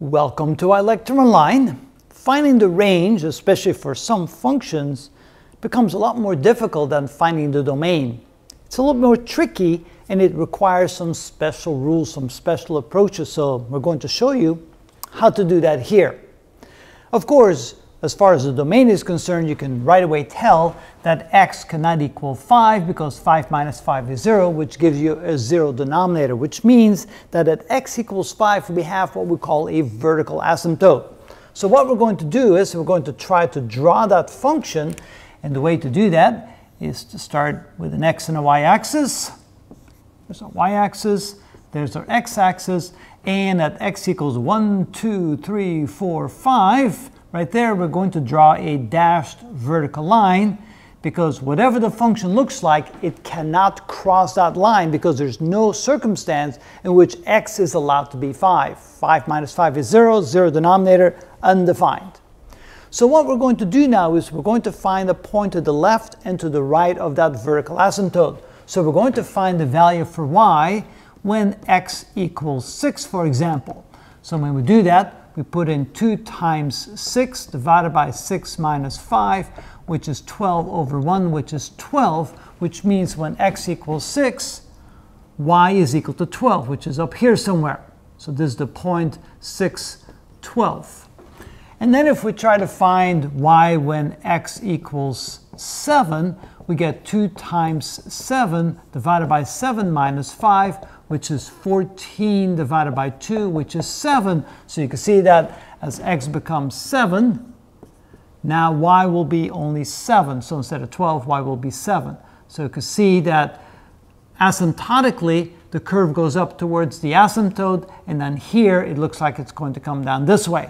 Welcome to iLecture Online. Finding the range, especially for some functions, becomes a lot more difficult than finding the domain. It's a little more tricky and it requires some special rules, some special approaches, so we're going to show you how to do that here. Of course, as far as the domain is concerned, you can right away tell that x cannot equal 5 because 5 minus 5 is 0, which gives you a 0 denominator, which means that at x equals 5, we have what we call a vertical asymptote. So what we're going to do is we're going to try to draw that function, and the way to do that is to start with an x and a y-axis. There's our y-axis, there's our x-axis, and at x equals 1, 2, 3, 4, 5, Right there, we're going to draw a dashed vertical line because whatever the function looks like, it cannot cross that line because there's no circumstance in which x is allowed to be 5. 5 minus 5 is 0, 0 denominator, undefined. So what we're going to do now is we're going to find a point to the left and to the right of that vertical asymptote. So we're going to find the value for y when x equals 6, for example. So when we do that, we put in 2 times 6 divided by 6 minus 5, which is 12 over 1, which is 12, which means when x equals 6, y is equal to 12, which is up here somewhere. So this is the point 6, 12. And then if we try to find y when x equals 7, we get 2 times 7 divided by 7 minus 5, which is 14 divided by 2, which is 7. So you can see that as x becomes 7, now y will be only 7. So instead of 12, y will be 7. So you can see that asymptotically, the curve goes up towards the asymptote, and then here it looks like it's going to come down this way.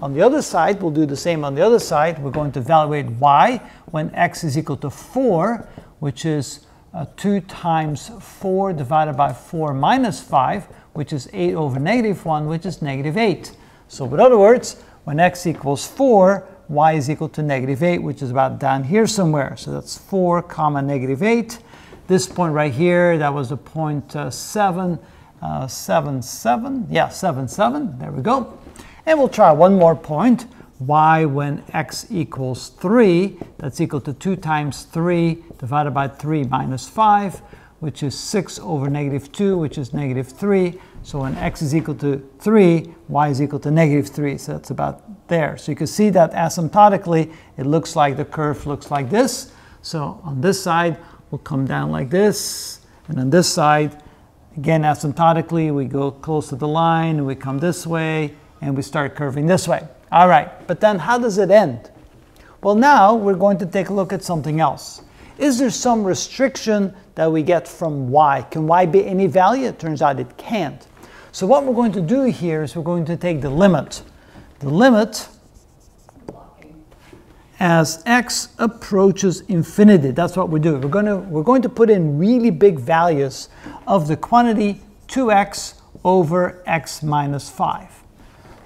On the other side, we'll do the same on the other side. We're going to evaluate y when x is equal to 4, which is uh, 2 times 4 divided by 4 minus 5, which is 8 over negative 1, which is negative 8. So in other words, when x equals 4, y is equal to negative 8, which is about down here somewhere. So that's 4 comma negative 8. This point right here, that was a point uh, 7, uh, 7, 7. Yeah, 7, 7. There we go. And we'll try one more point y when x equals 3, that's equal to 2 times 3 divided by 3 minus 5, which is 6 over negative 2, which is negative 3. So when x is equal to 3, y is equal to negative 3. So that's about there. So you can see that asymptotically, it looks like the curve looks like this. So on this side, we'll come down like this. And on this side, again, asymptotically, we go close to the line, and we come this way, and we start curving this way. All right, but then how does it end? Well, now we're going to take a look at something else. Is there some restriction that we get from y? Can y be any value? It turns out it can't. So what we're going to do here is we're going to take the limit. The limit as x approaches infinity. That's what we do. We're going to, we're going to put in really big values of the quantity 2x over x minus 5.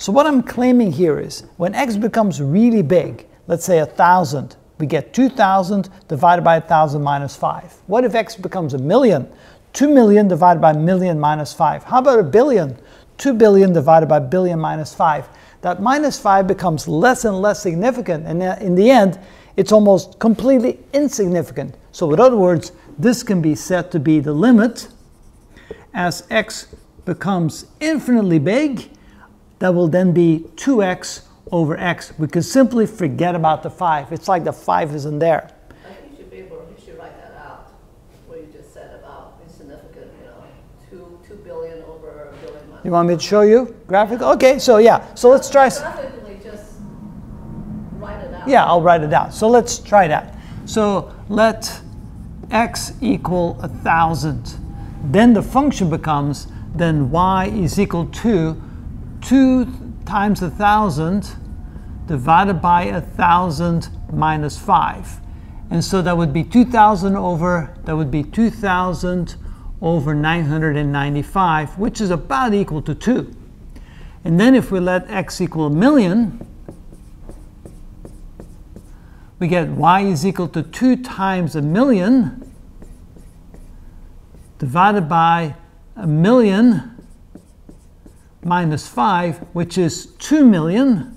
So what I'm claiming here is when x becomes really big, let's say 1,000, we get 2,000 divided by 1,000 minus 5. What if x becomes a million? 2 million divided by million minus 5. How about a billion? 2 billion divided by billion minus 5. That minus 5 becomes less and less significant, and in the end, it's almost completely insignificant. So in other words, this can be said to be the limit as x becomes infinitely big that will then be 2x over x. We can simply forget about the 5. It's like the 5 isn't there. I think you should be able, you should write that out, what you just said about insignificant, you know, 2, 2 billion over a billion minus. You want me to show you graphic? Okay, so yeah, so let's try. Graphically, just write it out. Yeah, I'll write it out. So let's try that. So let x equal a 1,000. Then the function becomes then y is equal to 2 times a 1,000 divided by a 1,000 minus 5. And so that would be 2,000 over, that would be 2,000 over 995, which is about equal to 2. And then if we let x equal a million, we get y is equal to 2 times a million divided by a million minus 5, which is 2 million,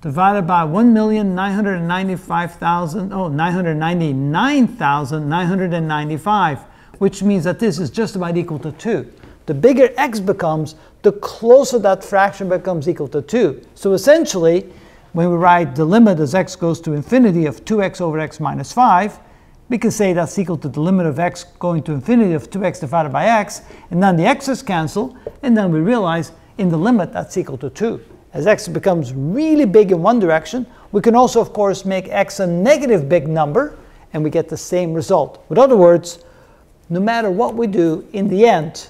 divided by 1,995,000, oh, 999,995, which means that this is just about equal to 2. The bigger x becomes, the closer that fraction becomes equal to 2. So essentially, when we write the limit as x goes to infinity of 2x over x minus 5, we can say that's equal to the limit of x going to infinity of 2x divided by x, and then the x's cancel, and then we realize in the limit that's equal to 2. As x becomes really big in one direction, we can also, of course, make x a negative big number, and we get the same result. In other words, no matter what we do, in the end,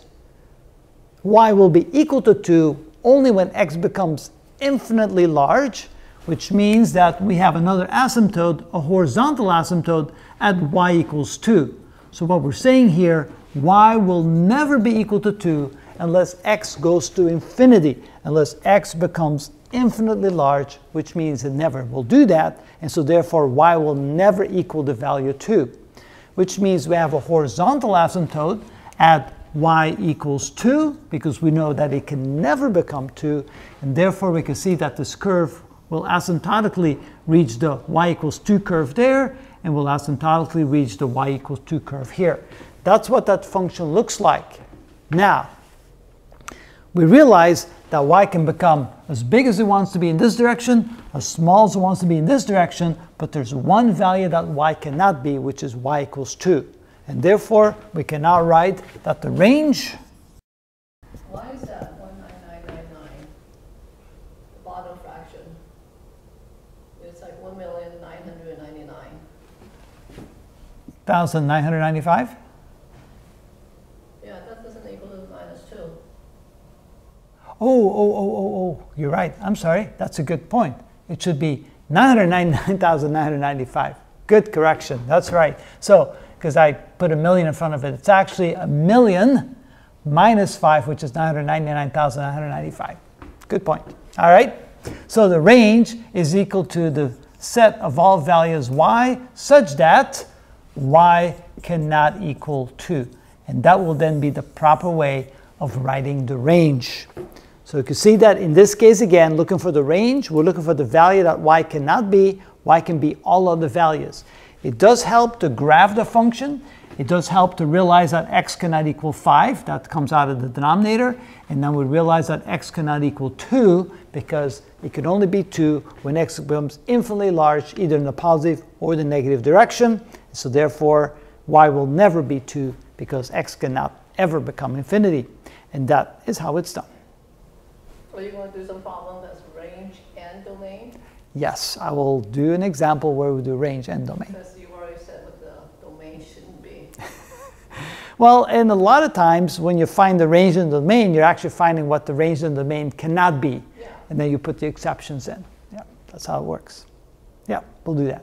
y will be equal to 2 only when x becomes infinitely large, which means that we have another asymptote, a horizontal asymptote, at y equals 2. So what we're saying here, y will never be equal to 2 unless x goes to infinity, unless x becomes infinitely large, which means it never will do that, and so therefore y will never equal the value 2, which means we have a horizontal asymptote at y equals 2, because we know that it can never become 2, and therefore we can see that this curve will asymptotically reach the y equals 2 curve there, and will asymptotically reach the y equals 2 curve here. That's what that function looks like. Now, we realize that y can become as big as it wants to be in this direction, as small as it wants to be in this direction, but there's one value that y cannot be, which is y equals 2. And therefore, we can now write that the range Why is that one nine nine nine nine? The bottom fraction. It's like one million nine hundred ninety-nine. 1,995. Yeah, that doesn't equal to minus two. Oh, oh, oh, oh, oh, you're right. I'm sorry. That's a good point. It should be 999,995. Good correction. That's right. So, because I put a million in front of it, it's actually a million minus 5, which is 999,995. Good point. All right. So the range is equal to the set of all values y such that y cannot equal 2. And that will then be the proper way of writing the range. So you can see that in this case again, looking for the range, we're looking for the value that y cannot be, y can be all other values. It does help to graph the function. It does help to realize that x cannot equal 5. That comes out of the denominator. And then we realize that x cannot equal 2 because it can only be 2 when x becomes infinitely large, either in the positive or the negative direction. So therefore, y will never be 2 because x cannot ever become infinity. And that is how it's done. Are you going to do some problem that's range and domain? Yes, I will do an example where we do range and domain. Because you already said what the domain shouldn't be. Well, and a lot of times when you find the range and domain, you're actually finding what the range and domain cannot be. Yeah. And then you put the exceptions in. Yeah, that's how it works. Yeah, we'll do that.